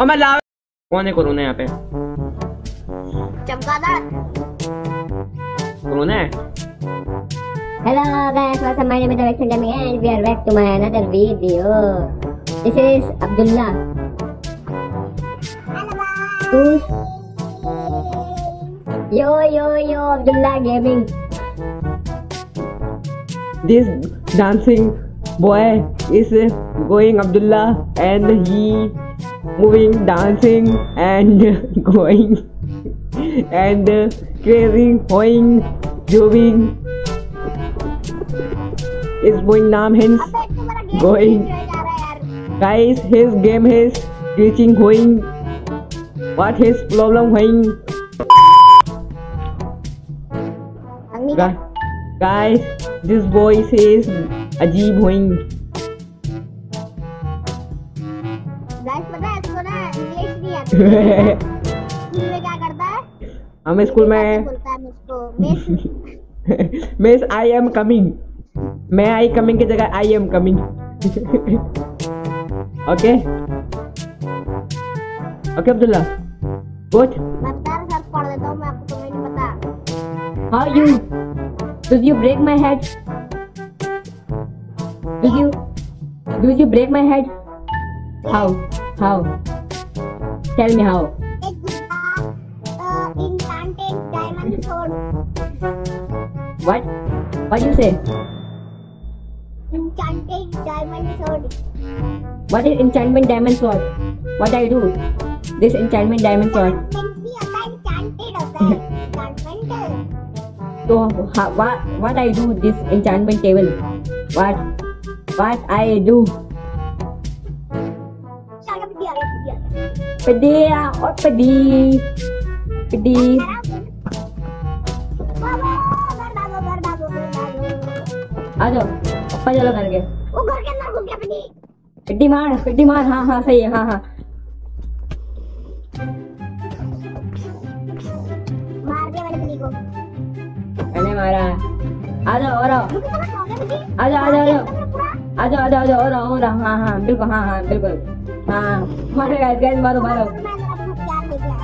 और मैं लावे कौन है ना यहाँ पे? Hello guys what's my name is director Jami and we are back to my another video this is Abdullah yo yo yo Abdullah gaming this dancing boy is going Abdullah and he moving, dancing, and going, and crazy, hoing, jumping. Is going name hence going. Guys, his game is reaching going. What his problem going? Guys, this voice is ajeeb going. क्या करता है हम school में miss miss I am coming मैं I coming की जगह I am coming okay okay Abdullah good मैं बता रहा सर पढ़ देता हूँ मैं आपको तुम्हें नहीं पता How you? Did you break my head? Did you? Did you break my head? How? How? Tell me how. What? What you say? Enchanted diamond sword. What is enchantment diamond sword? What I do? This enchantment diamond sword. so what what I do this enchantment table? What what I do? Pedi or pedi pedi. घर घर घर बाबू आ जाओ ऊपर चलो करके वो घर के अंदर घुस गया पति पिड्डी मार पिड्डी मार हाँ हाँ सही है हाँ हाँ मार दिया मैंने पति को मैंने मारा आ जाओ और आओ तो हो आ जाओ आ जाओ आ जाओ आ जाओ आ जाओ और और आओ हाँ हाँ बिल्कुल हाँ हाँ बिल्कुल हाँ मारो गाइस गाइस मारो मारो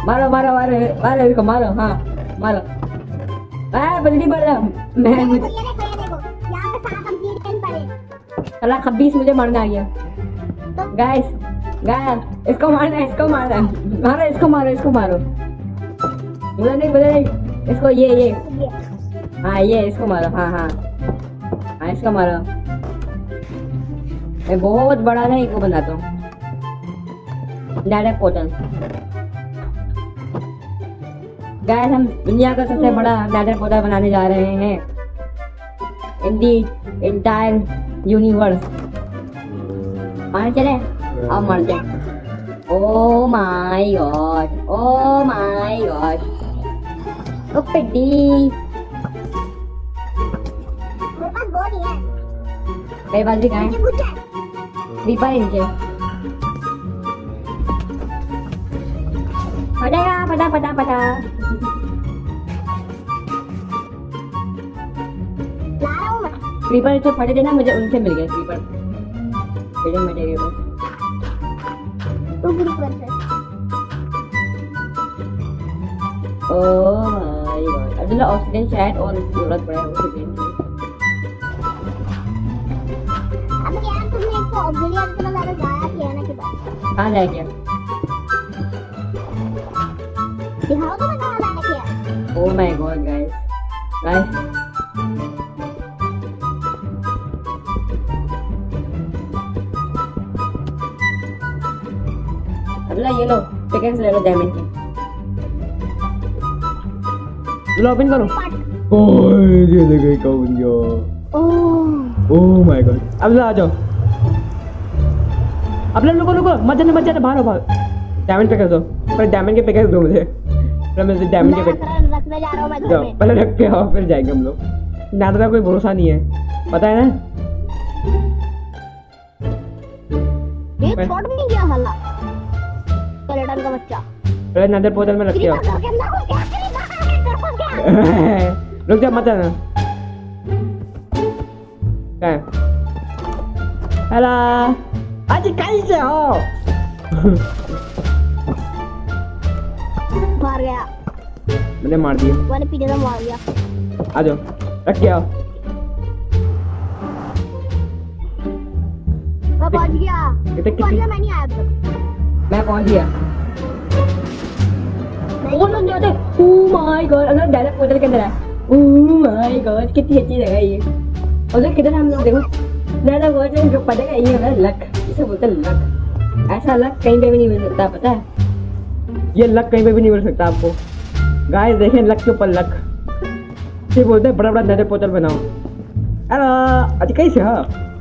मारो मारो मारो मारो इसको मारो हाँ मारो आ जल्दी जा मैं मुझे साला खब्बीस मुझे मारना आ गया गाइस गाइस इसको मारना इसको मारना मारो इसको मारो इसको मारो मुझे नहीं मुझे नहीं इसको ये ये हाँ ये इसको मारो हाँ हाँ हाँ इसको मारो मैं बहुत बड़ा नहीं को बनाता हूँ डायरेक्ट पोर्टल गाइस हम दुनिया का सबसे बड़ा डायरेक्ट पोर्टल बनाने जा रहे हैं। इन दी इंटायर यूनिवर्स मान चले? अब मर जाए। Oh my god oh my god oh पिड्डी मेरे पास भी कहाँ है? कुछ है। है हूँ मैं क्रीपर जो फटे थे ना मुझे उनसे मिल गया क्रीपर बिल्डिंग मटेरियल तू ग्रुप से oh my god Abdullah oxygen शायद और ज़रूरत पड़े ऑक्सीजन अब यार तुमने एक तो ऑब्जेक्ट इतना ज़्यादा गाया किया ना कि बस कहाँ जाए क्या तो my god guys guys Abdullah ये लो पिकेक्स ले लो डायमंड की लॉगिन करो ओए ये देखो कौन यो ओह ओह माय गॉड अब आ जाओ अब ले रुको मत जाने मत जाने बाहर हो बाहर डायमंड पैकेज दो पहले डायमंड के पैकेज दो मुझे मैं पैकेज रखने जा रहा हूँ मैं घर जाओ में। पहले रख के आओ फिर जाएँगे हम लोग। ज़्यादा का कोई भरोसा नहीं है। पता है ना? ये छोड़ नहीं गया हल्ला स्केलेटन का बच्चा। पहले नदर पोर्टल में रख के आओ रुक जा मत आना क्या हेलो आज कैसे हो? मार गया। मैंने मार दिया। मैंने पीछे से मार दिया। आ जाओ। रख के आओ। मैं पहुँच गया। ये तो गया मैं नहीं आया अब तक। मैं पहुँच गया। नो ओ माय गॉड अंदर डायरेक्ट पोर्टल के अंदर है। ओ माय गॉड कितनी अच्छी जगह है ये। और किधर हम लोग? देखो। ज़्यादा वर्ड जो पड़ेगा ये लक। इसे बोलते लक। ऐसा लक कहीं पे भी नहीं मिल सकता पता है? ये लक कहीं पे भी नहीं मिल सकता आपको। गाइस देखें लक के ऊपर लक। ये बोलते हैं बड़ा बड़ा नए पोर्टल बनाओ। हेलो आज कैसे हो?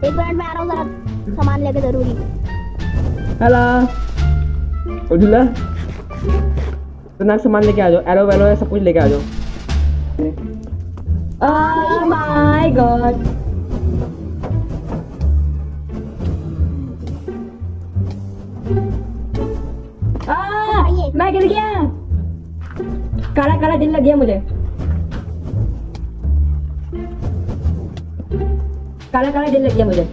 एक मिनट में आ रहा हूँ जरा सामान लेके ज़रूरी। हेलो उजला तो ना सामान लेके आ जाओ। एरो वेलो सब कुछ लेके आ जाओ। Oh my काला काला दिल लग गया मुझे। काला काला दिल लग गया मुझे।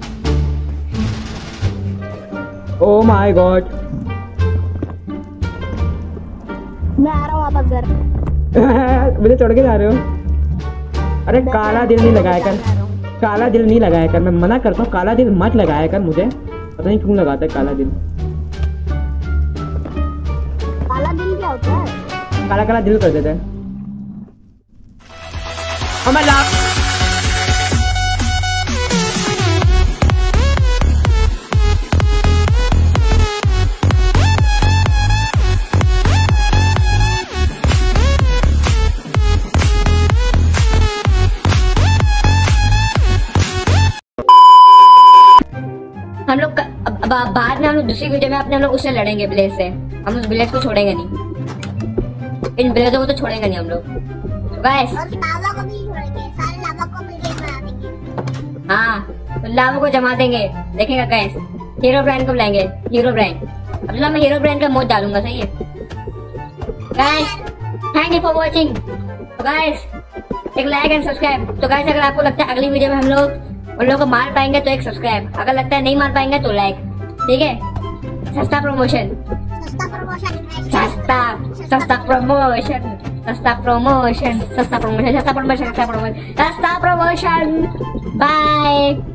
ओ माय गॉड मैं आ रहा हूँ वापस घर। मुझे छोड़ के जा रहे हो? अरे काला दिल नहीं लगाया कर। काला दिल नहीं लगाया कर। मैं मना करता हूँ काला दिल मत लगाया कर मुझे। पता नहीं क्यों लगाता है काला दिल। काला दिल क्या होता है? काला काला दिल कर देता है। हमें हम लोग बाद में हम लोग दूसरी वीडियो में अपने हम लोग उससे लड़ेंगे विलेज से। हम उस विलेज को छोड़ेंगे नहीं। इन विलेजों को तो छोड़ेंगे नहीं हम लोग। और लावा को भी छोड़ेंगे सारे लावा को मिलके बना देंगे। हाँ तो लाभों को जमा देंगे। देखेगा गैस हीरो ब्रांड को बुलाएँगे हीरो ब्रांड अब मैं हीरो ब्रांड का मोड डालूँगा सही है? Guys thank you for watching guys एक लाइक एंड सब्सक्राइब तो गाइस अगर आपको लगता है अगली वीडियो में हम लोग उन लोगों को मार पाएँगे तो एक सब्सक्राइब अगर लगता है नहीं मार पाएँगे तो लाइक ठीक है? Sasta promotion. Sasta promotion. Sasta. Sasta promotion. Sasta promotion. Sasta promotion. Sasta promotion. Sasta promotion. Sasta promotion. Bye.